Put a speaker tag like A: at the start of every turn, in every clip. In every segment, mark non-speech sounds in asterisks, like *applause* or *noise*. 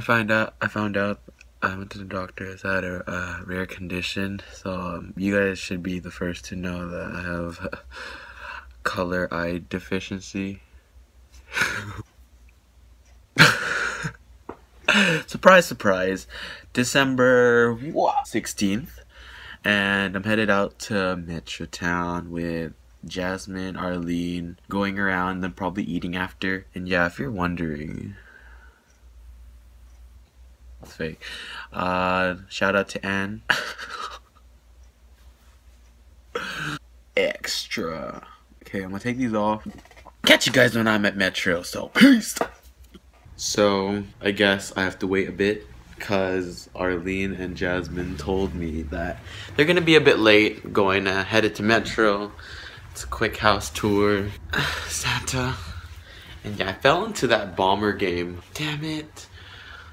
A: find out. I found out. I went to the doctor. I had a, rare condition, so um, you guys should be the first to know that I have *laughs* color eye deficiency. *laughs* surprise, surprise! December 16th, and I'm headed out to Metro Town with Jasmine, Arlene, going around, then probably eating after. And yeah, if you're wondering, it's fake. Uh, shout out to Anne. *laughs* Extra. Okay, I'm gonna take these off. Catch you guys when I'm at Metro, so peace! So, I guess I have to wait a bit because Arlene and Jasmine told me that they're gonna be a bit late going uh, headed to Metro. It's a quick house tour. *sighs* Santa. And yeah, I fell into that bomber game. Damn it.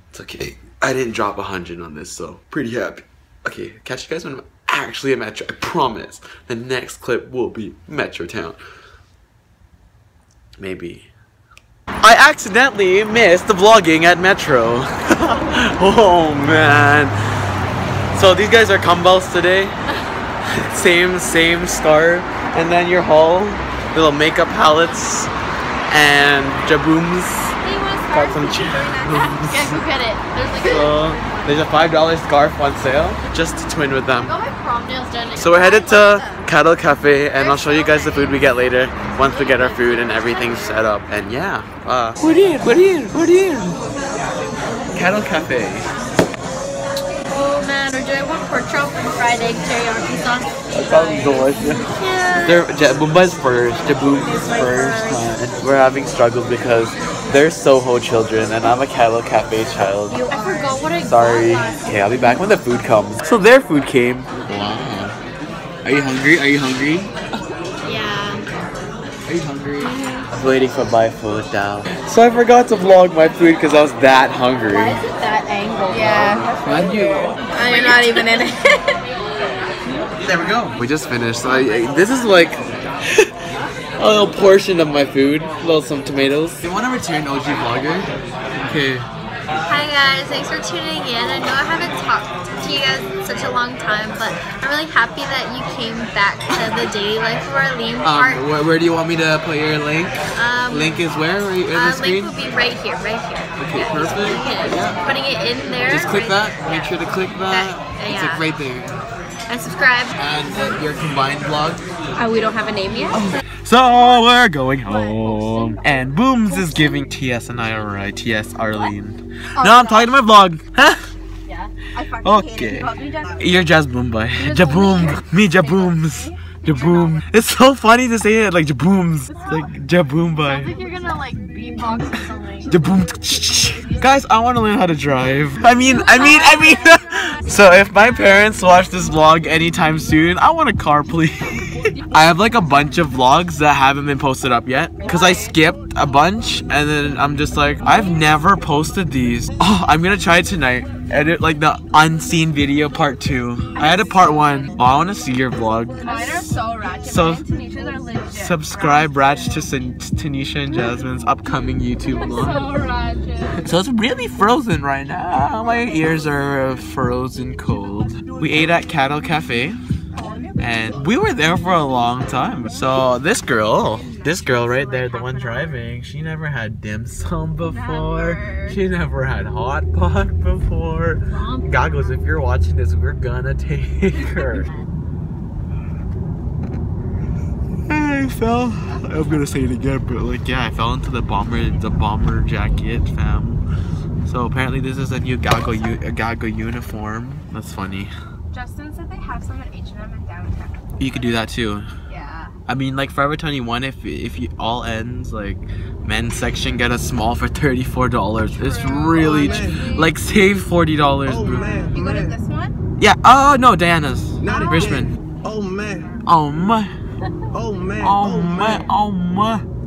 A: It's okay. I didn't drop a hundred on this, so pretty happy. Okay, catch you guys when I'm actually at Metro. I promise. The next clip will be Metro Town. Maybe. I accidentally missed the vlogging at Metro. *laughs* oh man. So these guys are Kumbels today. *laughs* same, same scarf. And then your haul, little makeup palettes and jabooms. Got some jabooms. *laughs*
B: Yeah, go get it. There's like a.
A: So there's a five dollar scarf on sale just to twin with them.
B: got my prom nails done.
A: So we're headed to Cattle Cafe and I'll show you guys the food we get later once we get our food and everything's set up. And yeah, uh, we're here, we're here, we're here. Cattle Cafe.
B: Oh man, we're doing one pork chop and fried egg teriyaki sauce.
A: That sounds delicious.
B: Yeah.
A: They're Jabumba's first, Jabumba's first. Uh, we're having struggles because they're Soho children and I'm a Cattle Cafe child.
B: I forgot what I
A: Sorry. Okay, I'll be back when the food comes. So their food came. Wow. Are you hungry? Are you hungry?
B: Yeah.
A: Are you hungry? Mm-hmm. I was waiting for my food now. So I forgot to vlog my food because I was that hungry.
B: Why is it that angle?
C: Yeah.
A: Glad you.
C: I'm not even in it.
A: There we go. We just finished. I, I- this is like a little portion of my food. A little some tomatoes. You want to return OG vlogger? Okay.
B: Hi guys, thanks for tuning in. I know I haven't talked to you guys in such a long time, but I'm really happy that you came back to the daily life of Arlene part.
A: Um, where, where do you want me to put your link?
B: Um,
A: Link is where? Where you- in the
B: uh,
A: screen?
B: link will be right here, right here.
A: Okay, perfect.
B: Yeah, just
A: Yeah.
B: putting it in there.
A: Just click
B: right-
A: that. Make sure to click that.
B: That-
A: It's
B: yeah.
A: like right there.
B: And subscribe.
A: And then your combined vlog.
C: Uh, we don't have a name yet.
A: So we're going home. And Booms is giving TS and I a ride. TS Arlene. no, I'm talking to my vlog. Huh?
B: Yeah.
C: I fucking
A: Okay. You're Jazz Boomba. Jaboom. Me Jabooms. Jaboom. It's so funny to say it like Jabooms. It's like
B: I
A: Jaboomba.
B: think you're gonna like beatbox or something.
A: Jaboom. Guys, I want to learn how to drive. I mean, I mean, I mean. *laughs* so if my parents watch this vlog anytime soon, I want a car, please. *laughs* I have like a bunch of vlogs that haven't been posted up yet because I skipped a bunch and then I'm just like I've never posted these. *laughs* Oh, I'm gonna try it tonight. Edit like the unseen video part two. I had a part one. Oh, I want to see your vlog.
C: Mine are so ratchet.
A: So-
C: Mine and Tanisha's are legit.
A: Subscribe, Ratch, to Tanisha and Jasmine's upcoming YouTube vlog.
C: So
A: it's really frozen right now. My ears are frozen cold. We ate at Cattle Cafe. And we were there for a long time. So this girl, this girl right there, the one driving, she never had dim sum before. She never had hot pot before. Goggles, if you're watching this, we're gonna take her. *laughs* I fell. I'm gonna say it again, but like, yeah, I fell into the bomber, the bomber jacket, fam. So apparently, this is a new Gago, u- a Gago uniform. That's funny.
C: Justin said they have some at H&M in downtown.
A: You could do that too.
C: Yeah.
A: I mean, like Forever 21, if if you all ends like men's section get a small for thirty four dollars. It's really oh, ch- like save forty dollars,
D: Oh
A: bro.
D: man,
C: You go to this one?
A: Yeah. Oh no, Diana's.
D: Not oh. again.
A: Richmond.
D: Oh man,
A: Oh my.
D: Oh man,
A: Oh my. Oh my.
D: Oh,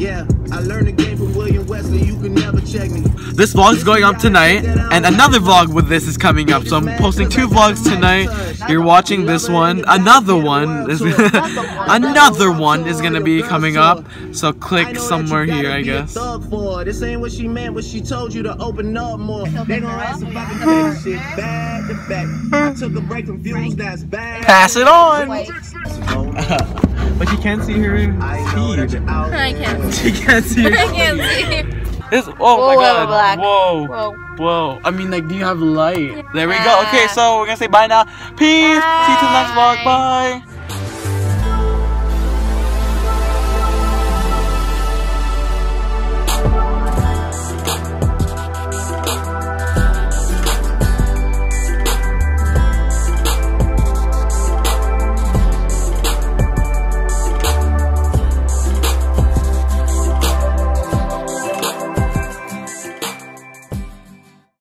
D: yeah, I learned the game from William Wesley. You can never check me.
A: This vlog's going up tonight, and another vlog with this is coming up. So I'm posting two vlogs tonight. You're watching this one. *laughs* *laughs* Another one is another one is gonna be coming up. So click somewhere here, I guess.
D: This ain't what she meant, but she told you to open up more. They gon' ask if I can play shit back to back. I took a break from views, that's bad.
A: Pass it on.
D: I *laughs*
A: But you can't see her
D: know
A: speed.
B: I can't
A: She can't see her
B: I can't see.
A: This, oh
B: Whoa,
A: my god.
B: black.
A: Whoa.
B: Whoa.
A: Whoa. I mean, like, do you have light? There we go. Okay, so we're gonna say bye now. Peace. See you to the next vlog. Bye.